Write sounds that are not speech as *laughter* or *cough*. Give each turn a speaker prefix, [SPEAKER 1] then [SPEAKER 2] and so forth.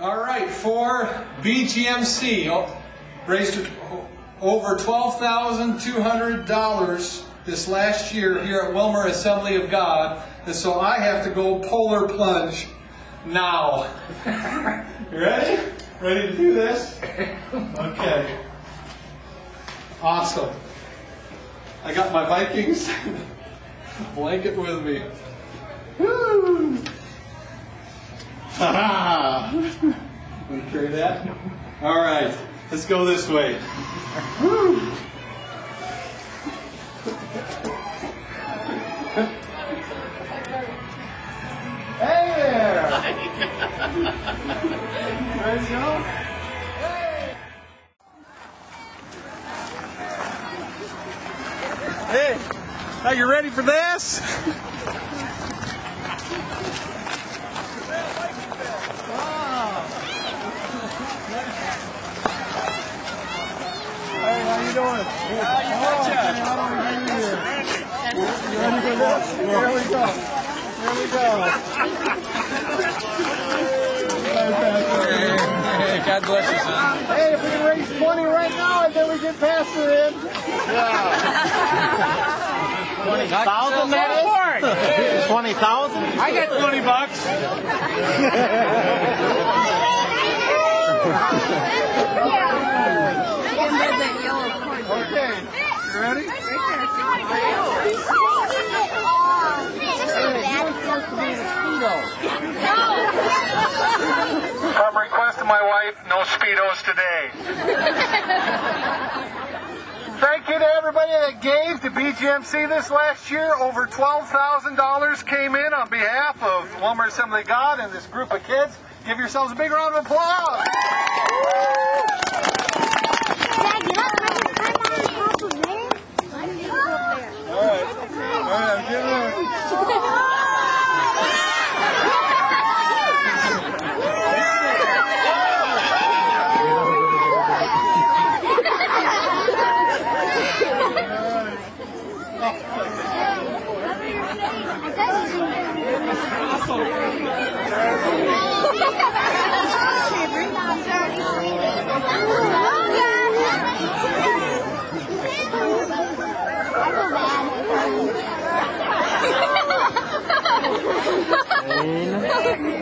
[SPEAKER 1] All right, for BGMC, oh, raised over $12,200 this last year here at Willmar Assembly of God, and so I have to go polar plunge now. *laughs* you ready? Ready to do this? *laughs* Okay. Awesome. I got my Vikings *laughs* blanket with me. Woo! Ha ha! Want to carry that? All right, let's go this way. Woo! Hey there! Ready to go? Hey, are you ready for this? *laughs* Hey, how you doing? How you You ready for this? Here we go. Here we go.
[SPEAKER 2] Hey, God bless you, son.
[SPEAKER 1] Hey, if we can raise 20 right now, and then we get past it in. Yeah.
[SPEAKER 3] 20,000 that is? 20,000?
[SPEAKER 2] I got 20 bucks. *laughs*
[SPEAKER 1] Okay. Ready?
[SPEAKER 4] From request of my wife, no Speedos today. Thank you to everybody that gave to BGMC this last year. Over $12,000 came in on behalf of Willmar Assembly God and this group of kids. Give yourselves a big round of applause.
[SPEAKER 5] Bueno.